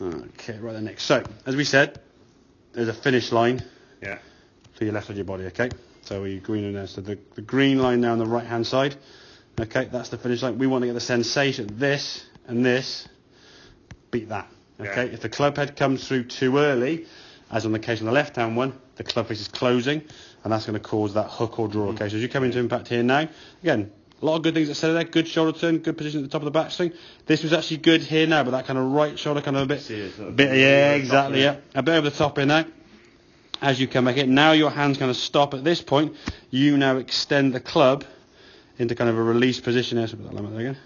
Okay, right then next. So, as we said, there's a finish line Yeah. to your left of your body, okay? So we green and there. So the, the green line now on the right hand side, okay, that's the finish line. We want to get the sensation, this and this, beat that, okay? Yeah. If the club head comes through too early, as on the case on the left hand one, the club face is closing, and that's going to cause that hook or draw, mm. okay? So as you come into impact here now, again, a lot of good things that said there, good shoulder turn, good position at the top of the backswing. This was actually good here now, but that kind of right shoulder kind of a bit, See, not- bit yeah, over the top exactly, there. yeah. A bit over the top in now as you come back in. Now your hand's going to stop at this point. You now extend the club into kind of a release position. There, so put that up there again.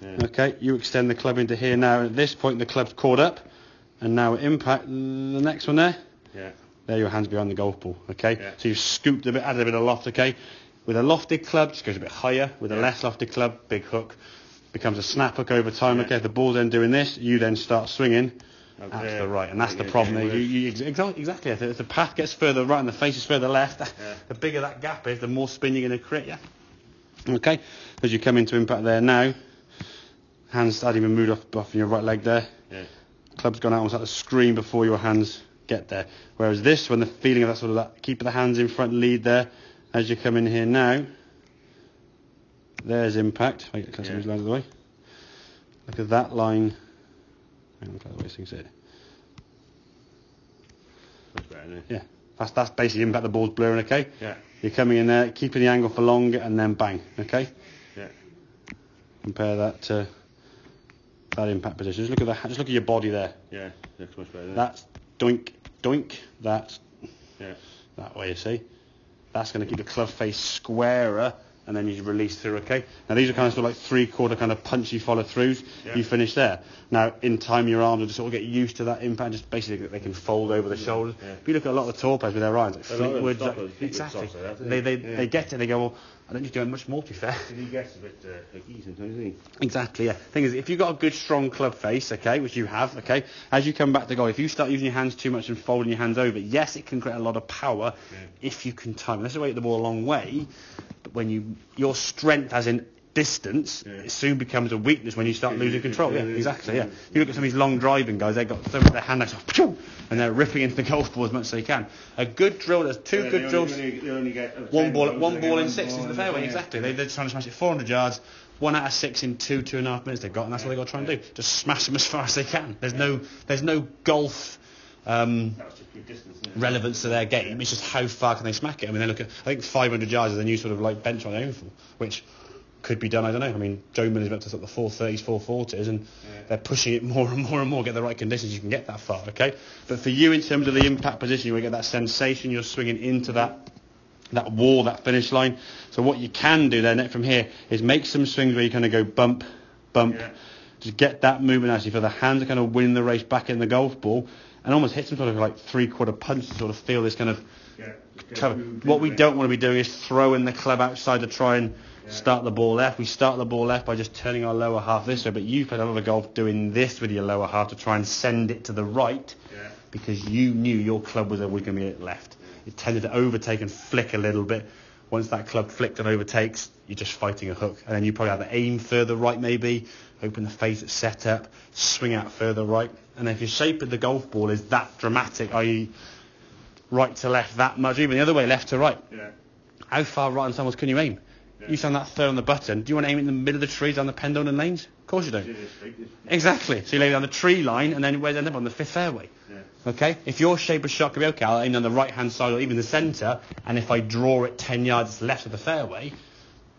Yeah. Okay, you extend the club into here now. At this point, the club's caught up, and now impact, the next one there. Yeah. There, your hand's behind the golf ball. Okay, Yeah. so you've scooped a bit, added a bit of loft. Okay, with a lofted club, just goes a bit higher. With a less lofted club, big hook becomes a snap hook over time. Yeah. Okay, if the ball's then doing this, you then start swinging. Up That's the right, and that's Make the problem. get You, you, exactly, exactly. If the, if the path gets further right and the face is further left, Yeah. the bigger that gap is, the more spin you're going to create. Yeah. Okay. As you come into impact there now, hands hadn't even moved off off your right leg there. Yeah. Club's gone out almost like the screen before your hands get there. Whereas this, when the feeling of that sort of that, keep the hands in front, lead there. As you come in here now, there's impact. I get closer Yeah. lines of the way. Look at that line. Hang on, the way things sit. Much better now. Yeah, that's that's basically impact. The ball's blurring. Okay, Yeah. you're coming in there, keeping the angle for longer, and then bang. Okay, Yeah. compare that to that impact position. Just look at the just look at your body there. Yeah. Looks much better. That's doink doink. That's Yeah. that way. You see, that's going to keep the club face squarer, and then you release through. Okay. Now these are kind of sort of like three quarter kind of punchy follow throughs. Yeah. You finish there. Now in time your arms will just sort of get used to that impact. Just basically they can fold over the shoulders. Yeah. If you look at a lot of the tour players with their irons, like A lot of them Fleetwood, like- exactly. like that, they they, yeah. they get it. They go, well, I don't need to do much more to be fair. He gets a bit uh, hooky sometimes, doesn't he? Exactly, yeah. Thing is, if you've got a good strong club face, okay, which you have, okay, as you come back to golf, if you start using your hands too much and folding your hands over, yes, it can create a lot of power Yeah. if you can time. it. That's the way the ball a long way, when you your strength as in distance, Yeah. it soon becomes a weakness when you start Yeah, losing control. Yeah, yeah, exactly. Yeah. You look at some of these long driving guys; they've got so much their hand phew, and they're ripping into the golf ball as much as they can. A good drill, there's two good they drills. Only, only One ball, one ball in six into the fairway. Exactly. They, they're trying to smash it 400 yards. One out of six in two, two and a half minutes they've got, and that's what they've got to try and do. Just smash them as far as they can. There's no, there's no golf um, That was just good distance. relevance to their game. It's just how far can they smack it. I mean, they look at, I think 500 yards is the new sort of like benchmark they're aiming for, which could be done. I don't know. I mean, Joe Miller's up to sort of the 430s, 440s, and Yeah. they're pushing it more and more and more. Get the right conditions, you can get that far. Okay, but for you in terms of the impact position, you get that sensation. You're swinging into that that wall, that finish line. So what you can do then from here is make some swings where you kind of go bump, bump, Yeah. just get that movement actually for the hands to kind of win the race back in the golf ball and almost hit some sort of like three quarter punch to sort of feel this kind of Yeah. cover. What we don't want to be doing is throwing the club outside to try and Yeah. start the ball left. We start the ball left by just turning our lower half this way, but you played a lot of golf doing this with your lower half to try and send it to the right Yeah. because you knew your club was uh, always going to be at left. It tended to overtake and flick a little bit. Once that club flicked and overtakes, you're just fighting a hook. And then you probably have to aim further right maybe, open the face at setup, swing out further right. And if your shape of the golf ball is that dramatic, i.e. right to left that much, even the other way, left to right, Yeah. how far right on someone's can you aim? Yeah. You stand that third on the button. Do you want to aim it in the middle of the trees down the Pendleton lanes? Of course you don't. Exactly. So you lay it down the tree line and then where's it end up on the fifth fairway? Yeah. Okay? If your shape of shot could be okay, I'll aim on the right hand side or even the centre, and if I draw it 10 yards left of the fairway,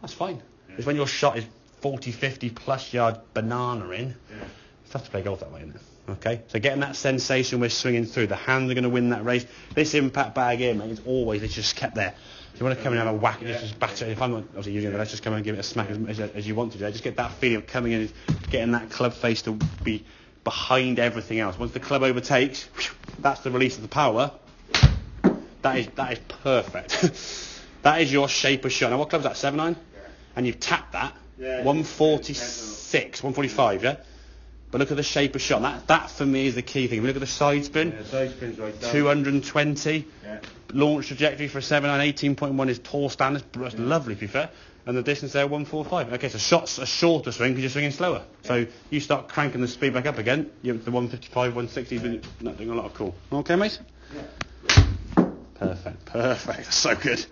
that's fine. It's when your shot is 40, 50 plus yard banana in, tough to play golf that way, isn't it? Okay? So getting that sensation we're swinging through, the hands are going to win that race. This impact bag here, mate, is always, it's just kept there. If you want to come in and have a whack, Yeah. just, batter it. If I'm not obviously using it, let's just come in and give it a smack as, as, as you want to do. Just get that feeling of coming in, getting that club face to be behind everything else. Once the club overtakes, that's the release of the power. That is that is perfect. that is your shape of shot. Now what club's that? Seven nine, Yeah. and you've tapped that. Yeah. 146, 145, yeah. But look at the shape of shot. That that for me is the key thing. If you look at the side spin, Yeah, side spins right down. 220 Yeah. launch trajectory for a 7 9 18.1 is tall standards. That's lovely, to be fair. and the distance there 145. Okay, so shots are shorter swing because you're swinging slower. So you start cranking the speed back up again. Up to 155, 160, but you're not doing a lot of cool. Okay, mate. Yeah. Perfect, perfect. So good.